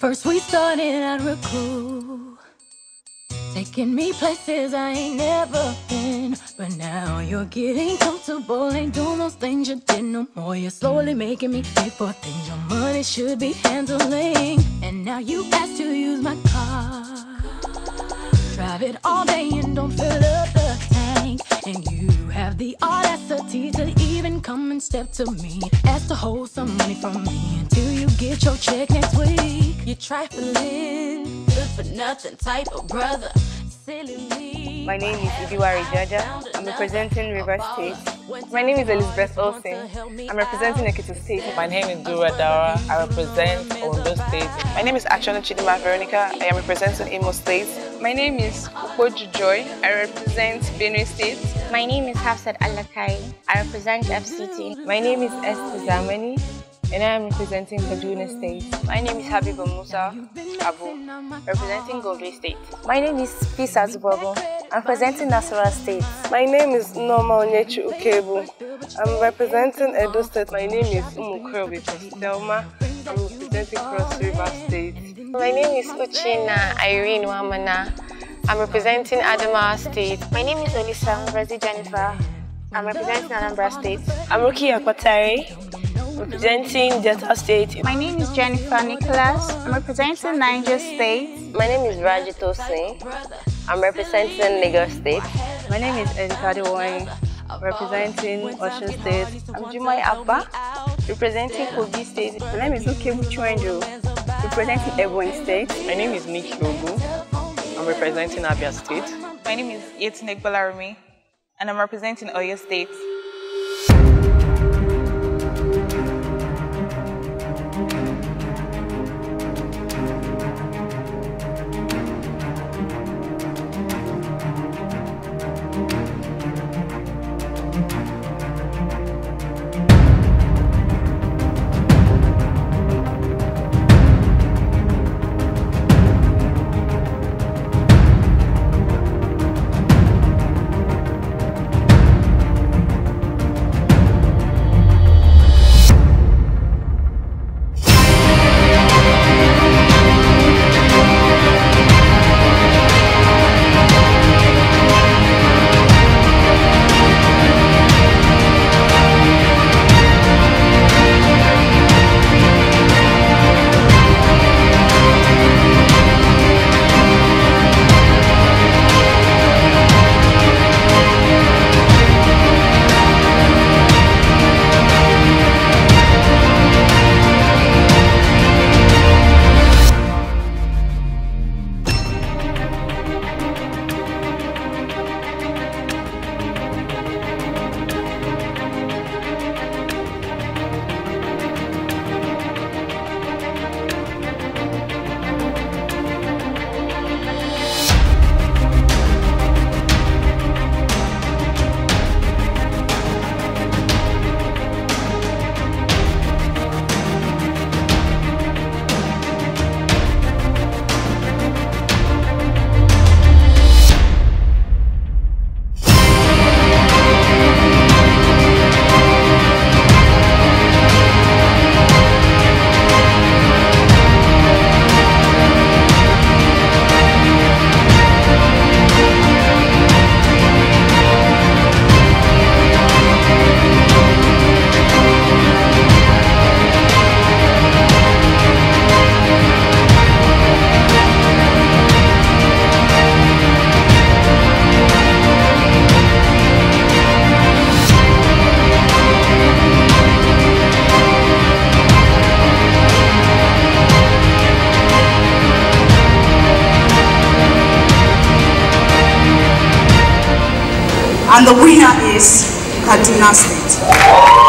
First we started out real cool. Taking me places I ain't never been. But now you're getting comfortable. Ain't doing those things you did no more. You're slowly making me pay for things your money should be handling. And now you ask to use my car. Drive it all day and don't fill up the tank. And you have the audacity to even come and step to me. Ask to hold some money from me until you get your check next week. You're trifling, good for nothing type of brother. My name is Ibiwari Jaja. I'm representing River State. My name is Elizabeth Olsen. I'm representing Ekiti State. My name is Dura Dara. I represent Ondo State. My name is Achana Chidima Veronica. I am representing Imo State. My name is Ukoju Joy. I represent Benue State. My name is Hafsat Alakai. I represent FCT. My name is Esther Zamani and I am representing Kaduna State. My name is Habiba Musa Abu, representing Gombe State. My name is Pisa Zubobo. I'm representing Nasarawa State. My name is Norma Onyechi Ukebu. I'm representing Edo State. My name is Umukrobi Selma. I'm representing Cross River State. My name is Uchina Irene Wamana. I'm representing Adamawa State. My name is Olisa Mbrazi Jennifer. I'm representing Anambra State. I'm Rukia Kwatari representing Delta State. My name is Jennifer Nicholas. I'm representing Niger State. My name is Rajito Singh. I'm representing Lagos State. My name is Edikadi Wang, representing Osun State. I'm Jumai Abba, representing Kogi State. My name is Ukebu Chwenjo, representing Ebonyi State. My name is Nick Ogu. I'm representing Abia State. My name is Yetinek Balarumi, and I'm representing Oyo State. And the winner is Kaduna State.